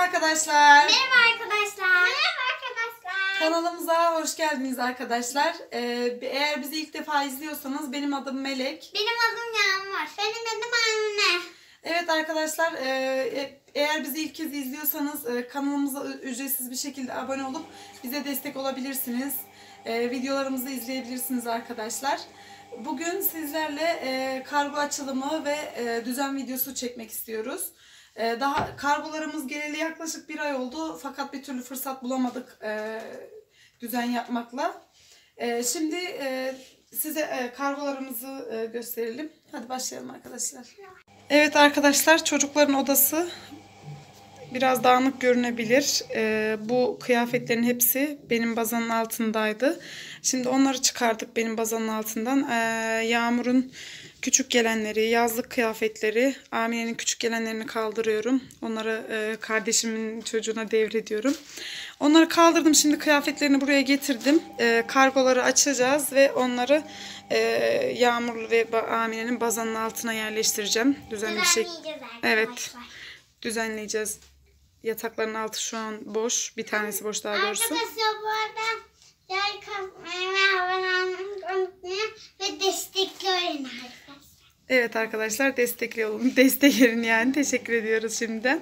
arkadaşlar. Merhaba arkadaşlar. Merhaba arkadaşlar. Kanalımıza hoş geldiniz arkadaşlar. Ee, eğer bizi ilk defa izliyorsanız benim adım Melek. Benim adım Yağmur. Benim adım Anne. Evet arkadaşlar e, e, eğer bizi ilk kez izliyorsanız e, kanalımıza ücretsiz bir şekilde abone olup bize destek olabilirsiniz. E, videolarımızı izleyebilirsiniz arkadaşlar. Bugün sizlerle e, kargo açılımı ve e, düzen videosu çekmek istiyoruz. E, daha kargolarımız geleli yaklaşık bir ay oldu fakat bir türlü fırsat bulamadık e, düzen yapmakla. E, şimdi e, size e, kargolarımızı gösterelim. Hadi başlayalım arkadaşlar. Evet arkadaşlar çocukların odası biraz dağınık görünebilir. Ee, bu kıyafetlerin hepsi benim bazanın altındaydı. Şimdi onları çıkardık benim bazanın altından. Ee, Yağmur'un küçük gelenleri, yazlık kıyafetleri, Amine'nin küçük gelenlerini kaldırıyorum. Onları e, kardeşimin çocuğuna devrediyorum. Onları kaldırdım. Şimdi kıyafetlerini buraya getirdim. Ee, kargoları açacağız ve onları e, Yağmur ve Ba- Amine'nin bazanın altına yerleştireceğim. Düzenli bir şey. Evet. Düzenleyeceğiz. Yatakların altı şu an boş. Bir tanesi boş daha doğrusu. Arkadaşlar bu arada like atmayı ve abone olmayı unutmayın ve destekleyin arkadaşlar. Evet arkadaşlar destekleyelim. Destek verin yani. Teşekkür ediyoruz şimdiden.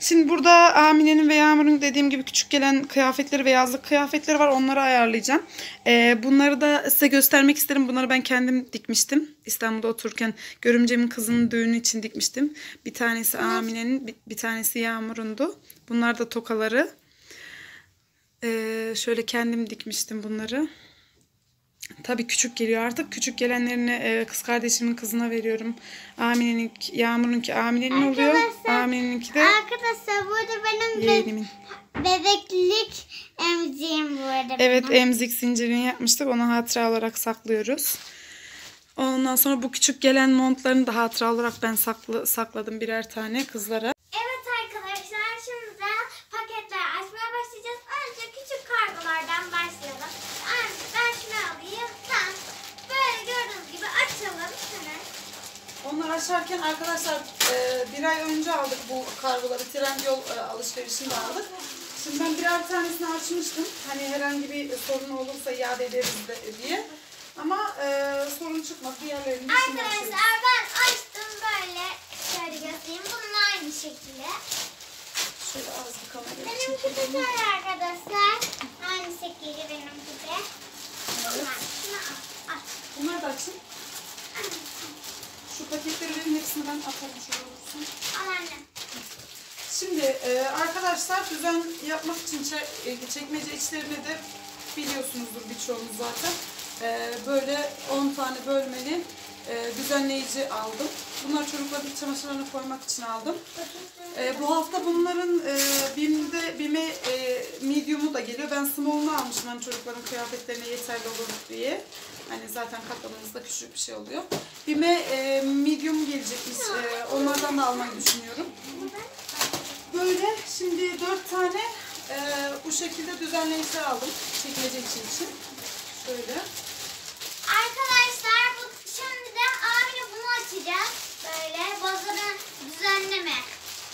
Şimdi burada Amine'nin ve Yağmur'un dediğim gibi küçük gelen kıyafetleri ve yazlık kıyafetleri var. Onları ayarlayacağım. Ee, bunları da size göstermek isterim. Bunları ben kendim dikmiştim. İstanbul'da otururken görümcemin kızının düğünü için dikmiştim. Bir tanesi Amine'nin, bir, bir tanesi Yağmur'undu. Bunlar da tokaları. Ee, şöyle kendim dikmiştim bunları. Tabii küçük geliyor artık. Küçük gelenlerini e, kız kardeşimin kızına veriyorum. Amine'nin, Yağmur'unki Amine'nin oluyor. Arkadaşlar- Amine'ninki de Arkadaşlar burada benim be- yeğenimin. bebeklik emziğim bu arada. Evet benim. emzik zincirini yapmıştık. Onu hatıra olarak saklıyoruz. Ondan sonra bu küçük gelen montlarını da hatıra olarak ben saklı, sakladım birer tane kızlara. Evet arkadaşlar şimdi de paketler açmaya başlayacağız. Önce küçük kargolardan başlayalım. Ben, ben şunu alayım. Sen böyle gördüğünüz gibi açalım. Şunu. Onları açarken arkadaşlar e, bir ay önce aldık bu kargoları. Trendyol e, alışverişinde aldık. Şimdi ben birer tanesini açmıştım. Hani herhangi bir sorun olursa iade ederiz de, diye. Ama e, sorun çıkmadı. Diğerlerini. Arkadaşlar ben açtım böyle. Şöyle göstereyim. Bunun aynı şekilde. Şöyle az bir kamera Benimki de şöyle arkadaşlar. Aynı şekilde benimki de. Bunlar. Bunları da açın. Paketleri verin hepsini ben şöyle olursun. Al anne. Şimdi e, arkadaşlar düzen yapmak için çe- e, çekmece içlerine de biliyorsunuzdur birçoğunuz zaten. E, böyle 10 tane bölmeli e, düzenleyici aldım. Bunlar çocukların iç çamaşırlarını koymak için aldım. E, bu hafta bunların e, BİM'de BİM'e e, medium'u da geliyor. Ben small'unu almışım hani çocukların kıyafetlerine yeterli olur diye. Hani zaten katladığımızda küçük bir şey oluyor. BİM'e e, medium gelecekmiş. E, onlardan da almayı düşünüyorum. Böyle şimdi dört tane e, bu şekilde düzenleyiciler aldım. Çekmece için. Şöyle. Arkadaşlar bu şimdi de abine bunu açacağız. Böyle bazanı düzenleme.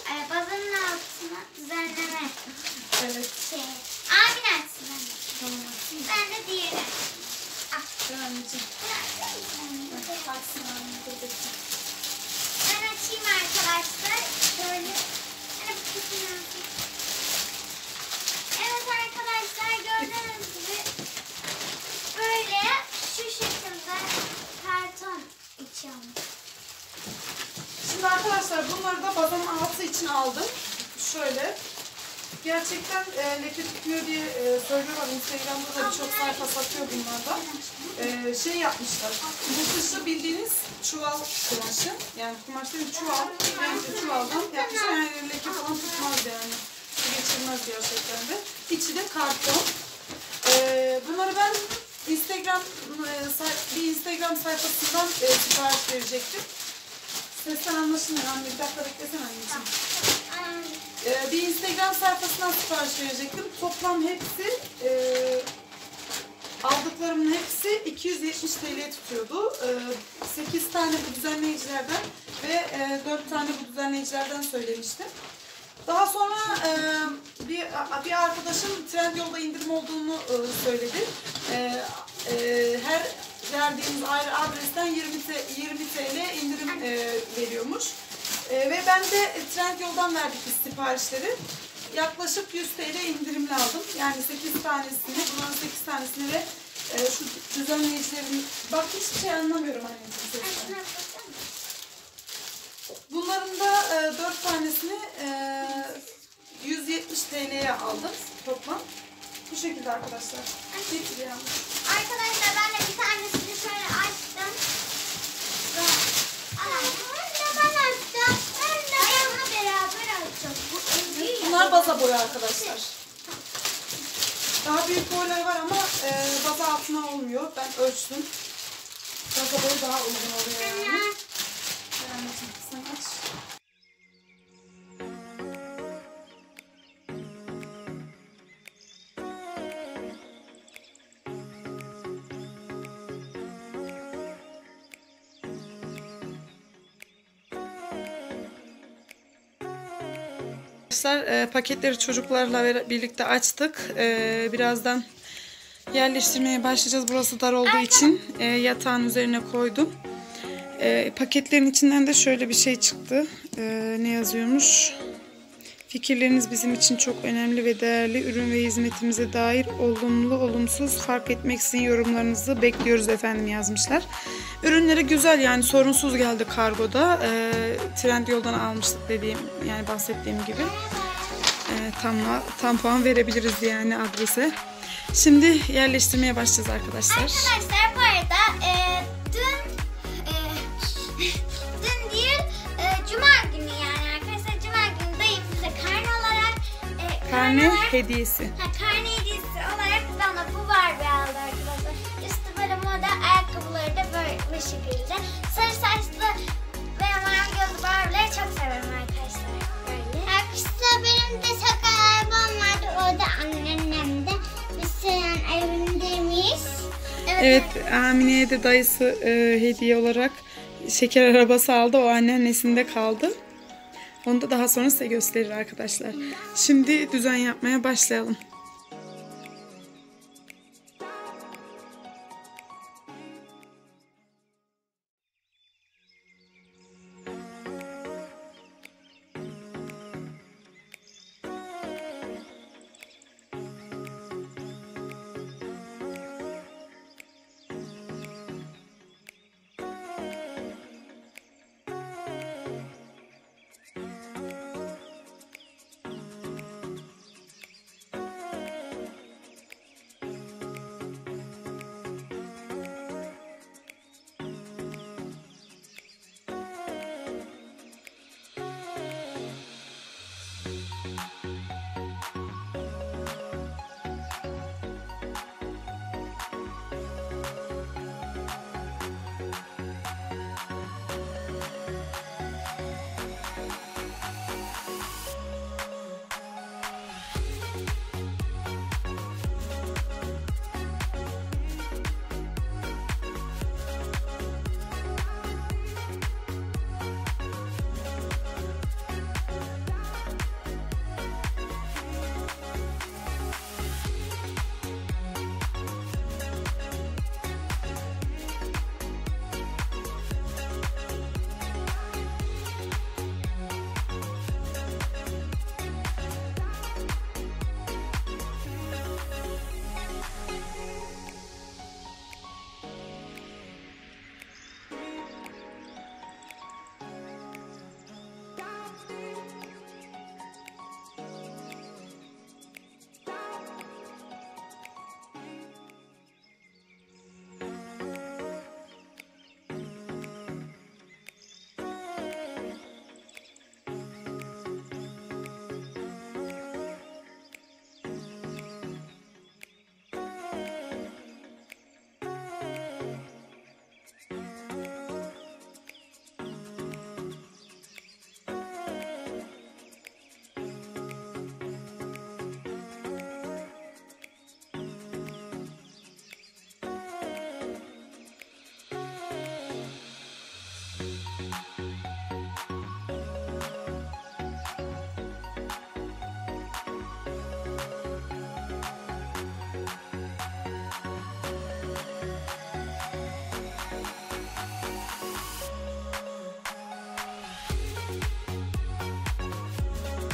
Ee, bazanın altına düzenleme Evet. şey. Abine açsın anne. Tamam. Ben de diğeri. Ben anneciğim. Anne, açayım arkadaşlar. Şöyle. Evet arkadaşlar gördüğünüz gibi böyle şu şekilde karton içiyorum. Şimdi arkadaşlar bunları da bazanın altı için aldım. Şöyle. Gerçekten e, leke tutmuyor diye e, söylüyorlar. Instagram'da da birçok sayfa satıyor bunlardan. E, şey yapmışlar. Bu kışı bildiğiniz çuval kumaşı. Yani kumaş çuval. Bence çuvaldan yapmışlar. Yani leke falan tutmaz yani. Su geçirmez gerçekten de. İçi de karton. E, bunları ben Instagram e, bir Instagram sayfasından e, sipariş verecektim. Sesten anlaşılmıyor anne. Bir dakika beklesene anneciğim. Ee, bir Instagram sayfasından sipariş verecektim. Toplam hepsi e, aldıklarımın hepsi 270 TL tutuyordu. E, 8 tane bu düzenleyicilerden ve e, 4 tane bu düzenleyicilerden söylemiştim. Daha sonra e, bir bir arkadaşım Trendyol'da indirim olduğunu e, söyledi. E, e, her verdiğimiz ayrı adresten 20 te- 20 TL indirim e, veriyormuş. E, ve ben de Trendyol'dan verdik biz siparişleri. Yaklaşık 100 TL indirimli aldım. Yani 8 tanesini, bunların 8 tanesini ve e, şu düzenleyicilerin... Bak hiçbir şey anlamıyorum anneciğim. Bunların da e, 4 tanesini e, 170 TL'ye aldım toplam. Bu şekilde arkadaşlar. Arkadaşlar ben de bir tanesini şöyle açtım. Ve Anne ben açtım. Anne beraber açacağım. Bu en büyük. Bunlar baza boyu arkadaşlar. Daha büyük boylar var ama e, baza altına olmuyor. Ben ölçtüm. Baza boyu daha uygun oluyor yani. Anne. Arkadaşlar e, paketleri çocuklarla birlikte açtık. E, birazdan yerleştirmeye başlayacağız. Burası dar olduğu için e, yatağın üzerine koydum. E, paketlerin içinden de şöyle bir şey çıktı. E, ne yazıyormuş? Fikirleriniz bizim için çok önemli ve değerli. Ürün ve hizmetimize dair olumlu, olumsuz fark etmeksizin yorumlarınızı bekliyoruz efendim yazmışlar. Ürünleri güzel yani sorunsuz geldi kargoda. E, Trendyol'dan almıştık dediğim yani bahsettiğim gibi. E, tam, tam puan verebiliriz yani adrese. Şimdi yerleştirmeye başlayacağız arkadaşlar. Arkadaşlar Karne hediyesi. Ha, karne hediyesi olarak bana bu Barbie aldı arkadaşlar. Üstü böyle model ayakkabıları da böyle bu şekilde. Sarı saçlı ve mavi gözlü Barbie'leri çok severim arkadaşlar. Böyle. Arkadaşlar benim de şaka arabam vardı. O da annemde. Biz senin evindeymiş. Evet Amine'ye de dayısı e, hediye olarak şeker arabası aldı. O anneannesinde kaldı. Onu da daha sonra size gösterir arkadaşlar. Şimdi düzen yapmaya başlayalım.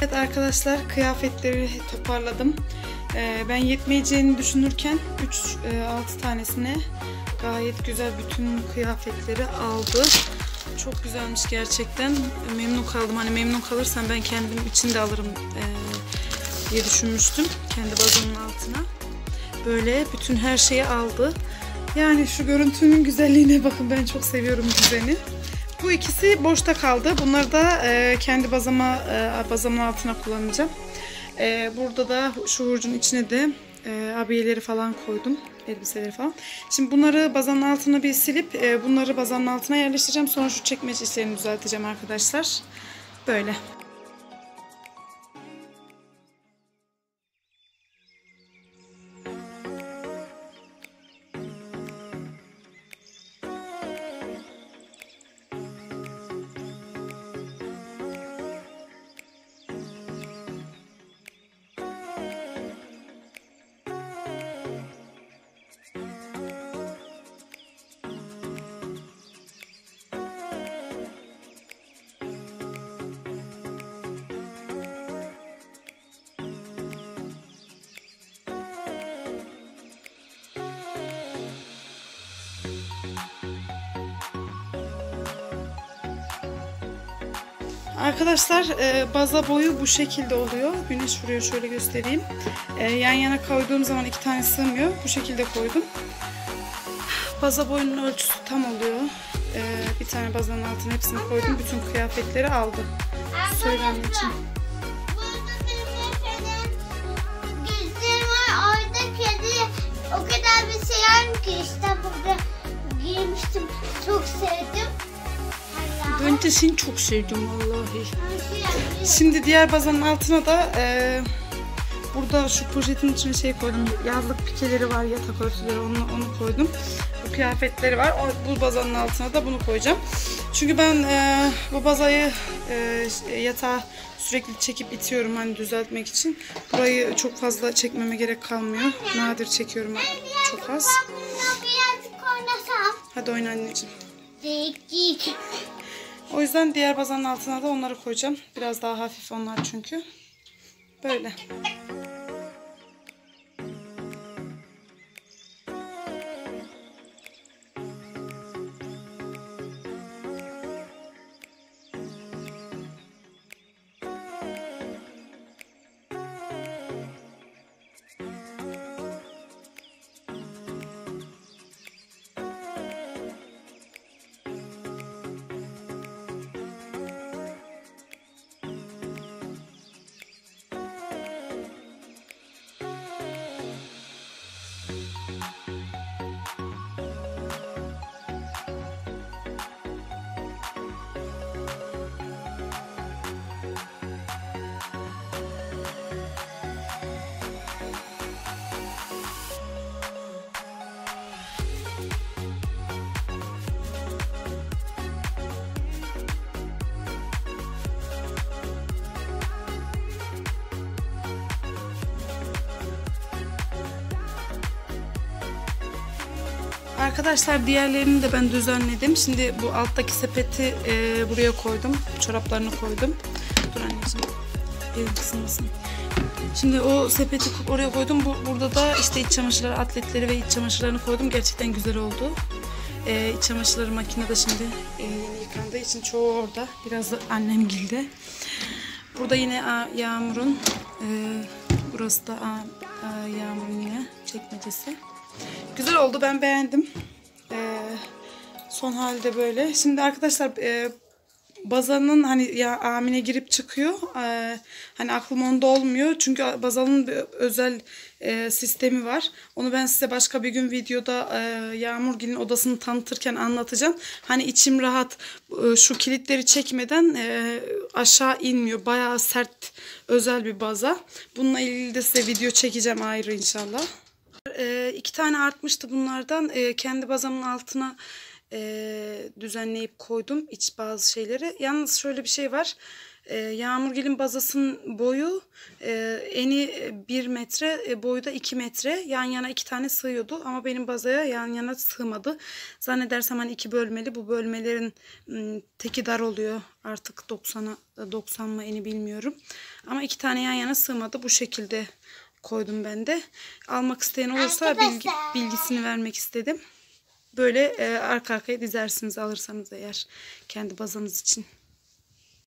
Evet arkadaşlar kıyafetleri toparladım. Ee, ben yetmeyeceğini düşünürken 3-6 tanesine gayet güzel bütün kıyafetleri aldı. Çok güzelmiş gerçekten. Memnun kaldım. Hani memnun kalırsam ben kendim için de alırım ee, diye düşünmüştüm. Kendi bazımın altına. Böyle bütün her şeyi aldı. Yani şu görüntünün güzelliğine bakın ben çok seviyorum düzeni. Bu ikisi boşta kaldı. Bunları da e, kendi bazama e, bazamın altına kullanacağım. E, burada da şu hurcun içine de e, abiyeleri falan koydum. Elbiseleri falan. Şimdi bunları bazanın altına bir silip e, bunları bazanın altına yerleştireceğim. Sonra şu çekmece işlerini düzelteceğim arkadaşlar. Böyle. Arkadaşlar e, baza boyu bu şekilde oluyor. Güneş vuruyor şöyle göstereyim. E, yan yana koyduğum zaman iki tane sığmıyor. Bu şekilde koydum. Baza boyunun ölçüsü tam oluyor. E, bir tane bazanın altına hepsini koydum. Bütün kıyafetleri aldım. Söylenme için. O kadar bir şey var ki işte burada giymiştim. Çok sevdim. Ben de seni çok sevdim vallahi. Şimdi diğer bazanın altına da e, burada şu poşetin içine şey koydum. Yazlık pikeleri var, yatak örtüleri onu, onu koydum. Bu kıyafetleri var. O, bu bazanın altına da bunu koyacağım. Çünkü ben e, bu bazayı e, yatağa sürekli çekip itiyorum hani düzeltmek için. Burayı çok fazla çekmeme gerek kalmıyor. Nadir çekiyorum çok az. Hadi oyna anneciğim. Dik O yüzden diğer bazanın altına da onları koyacağım. Biraz daha hafif onlar çünkü. Böyle. Arkadaşlar diğerlerini de ben düzenledim. Şimdi bu alttaki sepeti e, buraya koydum. Çoraplarını koydum. Dur anneciğim. Elim kısılmasın. Şimdi o sepeti oraya koydum. Bu, burada da işte iç çamaşırları, atletleri ve iç çamaşırlarını koydum. Gerçekten güzel oldu. E, iç çamaşırları makinede şimdi e, yıkandığı için çoğu orada. Biraz da annem gildi. Burada yine a, Yağmur'un e, burası da a, a, Yağmur'un yine çekmecesi. Güzel oldu ben beğendim. Ee, son halde böyle. Şimdi arkadaşlar e, bazanın hani ya amine girip çıkıyor. Ee, hani aklım onda olmuyor. Çünkü bazanın bir özel e, sistemi var. Onu ben size başka bir gün videoda e, Yağmurgil'in odasını tanıtırken anlatacağım. Hani içim rahat e, şu kilitleri çekmeden e, aşağı inmiyor. Bayağı sert özel bir baza. Bununla ilgili de size video çekeceğim ayrı inşallah. E, iki tane artmıştı bunlardan. E, kendi bazamın altına e, düzenleyip koydum iç bazı şeyleri. Yalnız şöyle bir şey var. E, Yağmurgil'in bazasının boyu e, eni 1 metre, e, boyu da 2 metre. Yan yana iki tane sığıyordu ama benim bazaya yan yana sığmadı. Zannedersem hani iki bölmeli. Bu bölmelerin m, teki dar oluyor. Artık 90'a 90 mı eni bilmiyorum. Ama iki tane yan yana sığmadı. Bu şekilde koydum ben de. Almak isteyen olursa bilgi, bilgisini vermek istedim. Böyle e, arka arkaya dizersiniz alırsanız eğer kendi bazanız için.